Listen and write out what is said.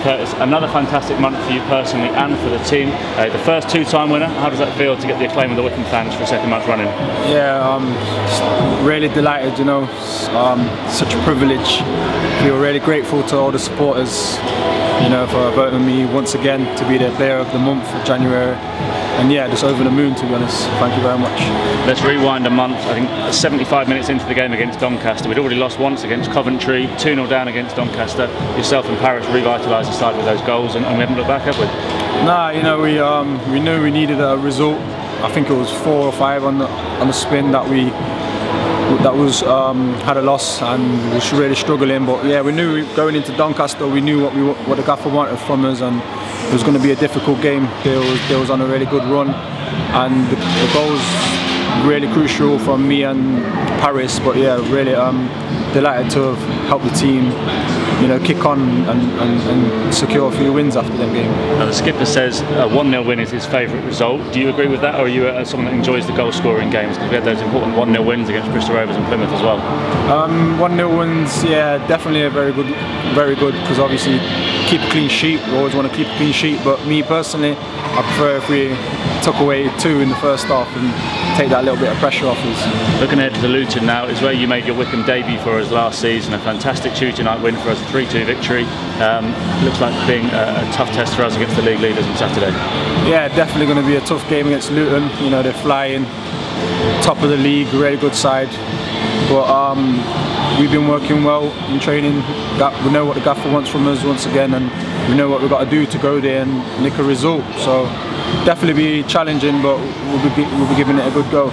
Curtis, another fantastic month for you personally and for the team. Uh, the first two-time winner. How does that feel to get the acclaim of the Wycombe fans for a second month running? Yeah, I'm really delighted. You know, um, such a privilege. Feel really grateful to all the supporters. You know, for voting me once again to be the player of the month for January. And yeah, just over the moon to be honest. Thank you very much. Let's rewind a month. I think 75 minutes into the game against Doncaster, we'd already lost once against Coventry, 2-0 down against Doncaster. Yourself and Paris revitalised the side with those goals, and, and we haven't looked back, have we? Nah, you know, we um, we knew we needed a result. I think it was four or five on the on the spin that we that was um, had a loss and was really struggling. But yeah, we knew going into Doncaster, we knew what we what the gaffer wanted from us, and it was going to be a difficult game. They was, they was on a really good run, and the, the goals really crucial from me and Paris. But yeah, really um, delighted to have helped the team, you know, kick on and, and, and secure a few wins after that game. Now, the skipper says a 1-0 win is his favourite result. Do you agree with that, or are you uh, someone that enjoys the goal scoring games? Because we had those important 1-0 wins against Bristol Rovers and Plymouth as well. Um, 1-0 wins, yeah, definitely a very good, very good. Because obviously, keep a clean sheet. We always want to keep a clean sheet. But me personally, I prefer if we took away two in the first half and take that little bit of pressure off us. Looking ahead to Luton now, is where you made your Wycombe debut for us last season. A fantastic Tuesday night win for us, a 3-2 victory. Um, looks like being a, a, tough test for us against the league leaders on Saturday. Yeah, definitely going to be a tough game against Luton. You know, they're flying, top of the league, really good side. But um, we've been working well in training. We know what the gaffer wants from us once again, and we know what we've got to do to go there and nick a result. So definitely be challenging, but we'll be, we'll be giving it a good go.